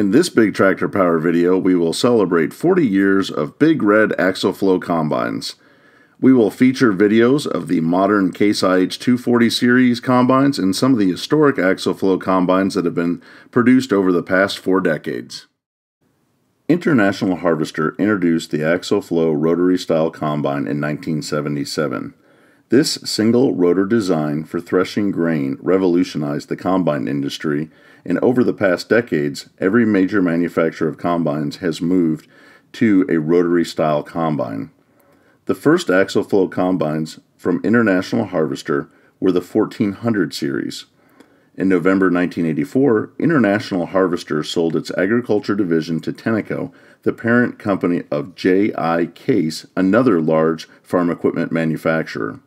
In this Big Tractor Power video, we will celebrate 40 years of Big Red Axial-Flow combines. We will feature videos of the modern Case IH 240 series combines and some of the historic Axial-Flow combines that have been produced over the past four decades. International Harvester introduced the Axial-Flow rotary style combine in 1977. This single rotor design for threshing grain revolutionized the combine industry, and over the past decades, every major manufacturer of combines has moved to a rotary style combine. The first axial-flow combines from International Harvester were the 1400 series. In November 1984, International Harvester sold its agriculture division to Tenneco, the parent company of J.I. Case, another large farm equipment manufacturer.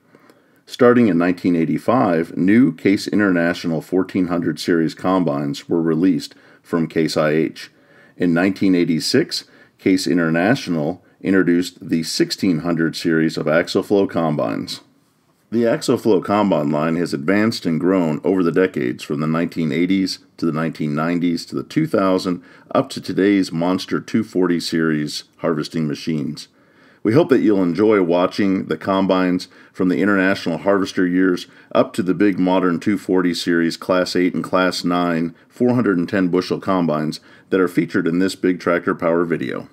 Starting in 1985, new Case International 1400 series combines were released from Case IH. In 1986, Case International introduced the 1600 series of Axial-Flow combines. The Axial-Flow combine line has advanced and grown over the decades from the 1980s to the 1990s to the 2000 up to today's Monster 240 series harvesting machines. We hope that you'll enjoy watching the combines from the International Harvester years up to the big modern 240 series Class 8 and Class 9 410 bushel combines that are featured in this Big Tractor Power video.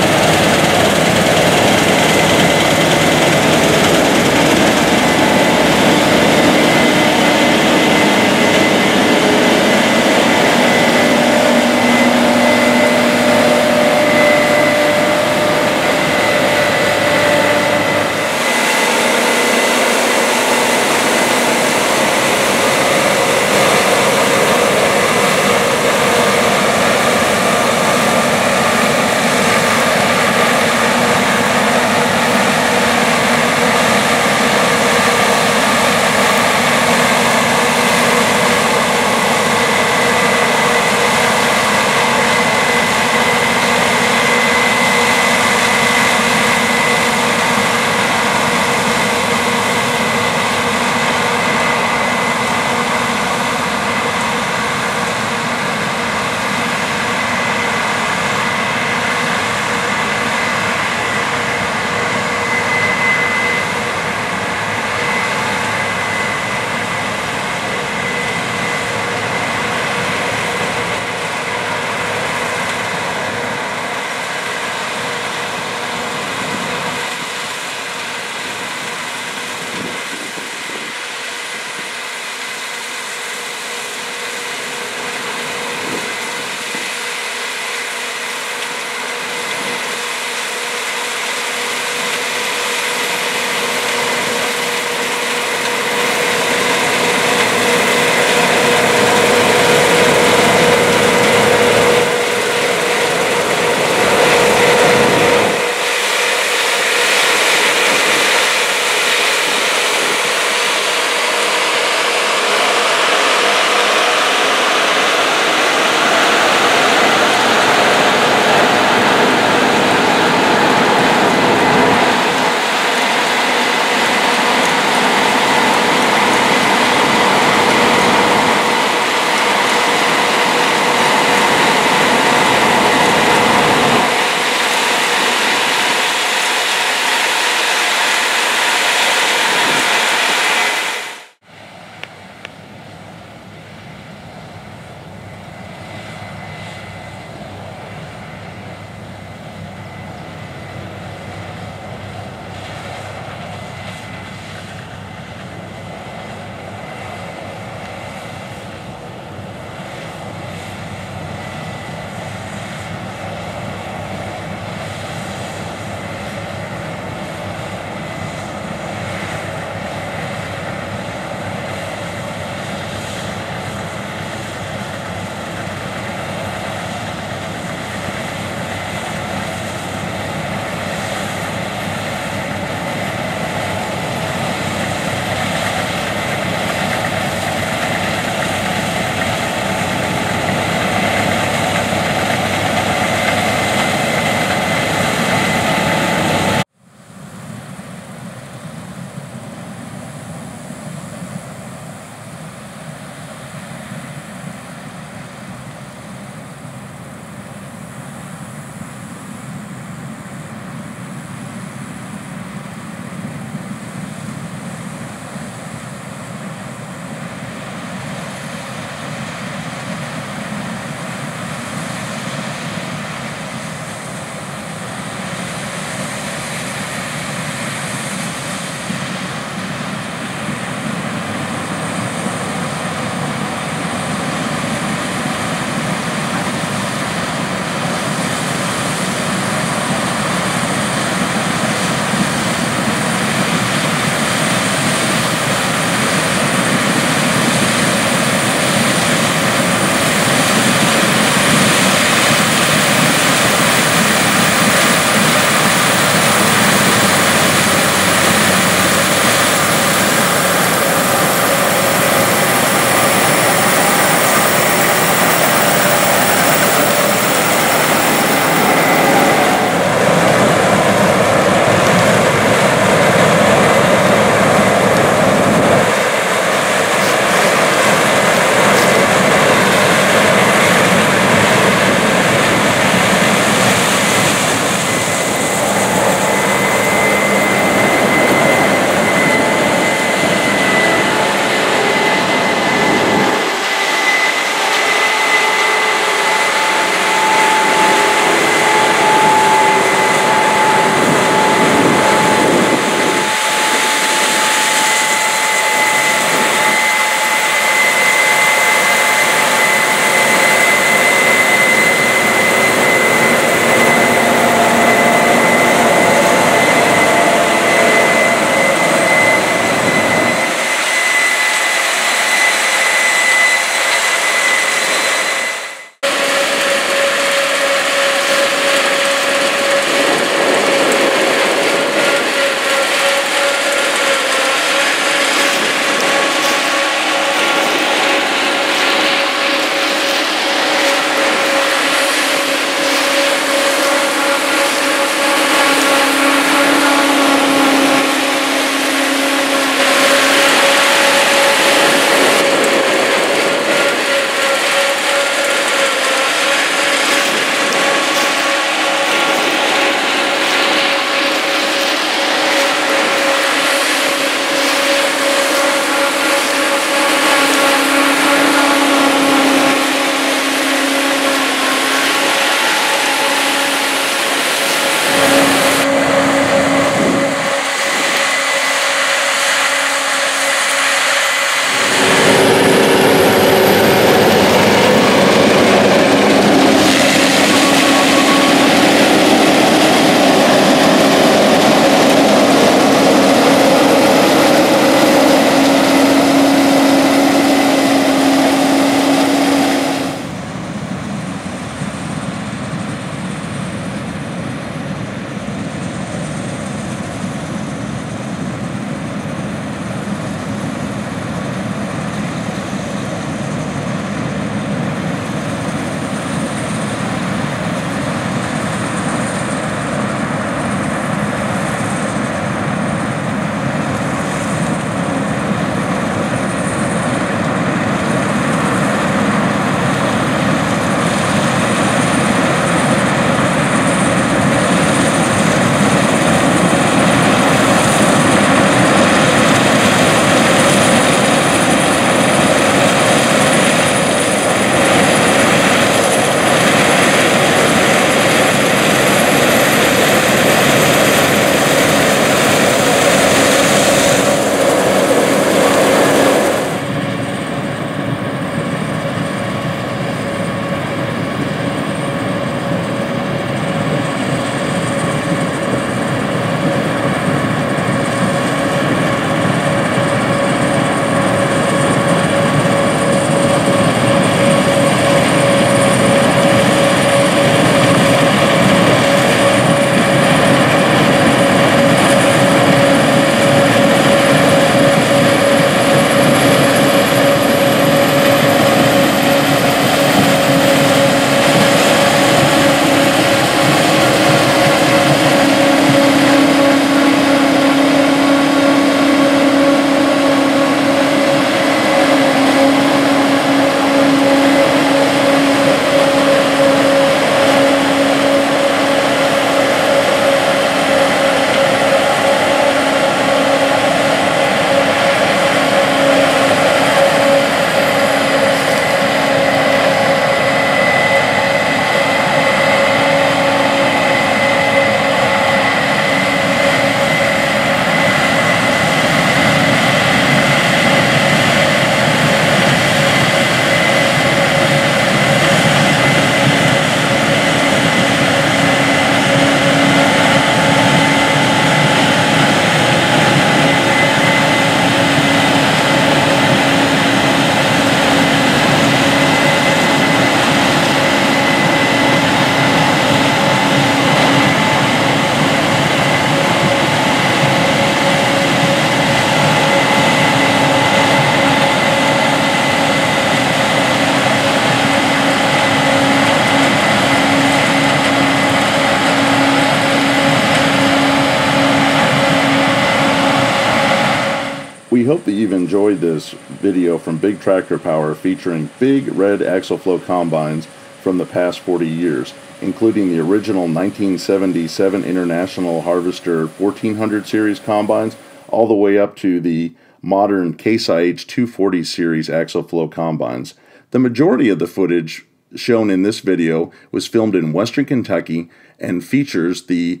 You've enjoyed this video from Big Tractor Power featuring big red axial-flow combines from the past 40 years, including the original 1977 International Harvester 1400 series combines, all the way up to the modern Case IH 240 series axial-flow combines. The majority of the footage shown in this video was filmed in western Kentucky and features the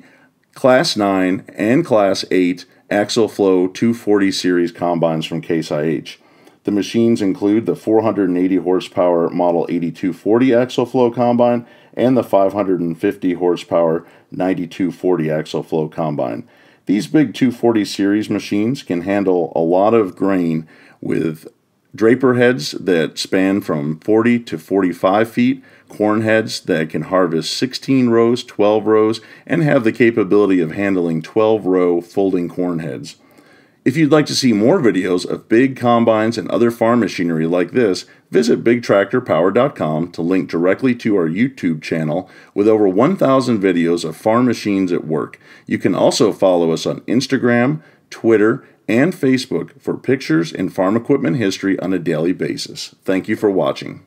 Class 9 and Class 8 Axial-Flow 240 series combines from Case IH. The machines include the 480 horsepower Model 8240 Axial-Flow combine and the 550 horsepower 9240 Axial-Flow combine. These big 240 series machines can handle a lot of grain with draper heads that span from 40 to 45 feet, corn heads that can harvest 16 rows, 12 rows, and have the capability of handling 12 row folding corn heads. If you'd like to see more videos of big combines and other farm machinery like this, visit BigTractorPower.com to link directly to our YouTube channel with over 1,000 videos of farm machines at work. You can also follow us on Instagram, Twitter, and Facebook for pictures and farm equipment history on a daily basis. Thank you for watching.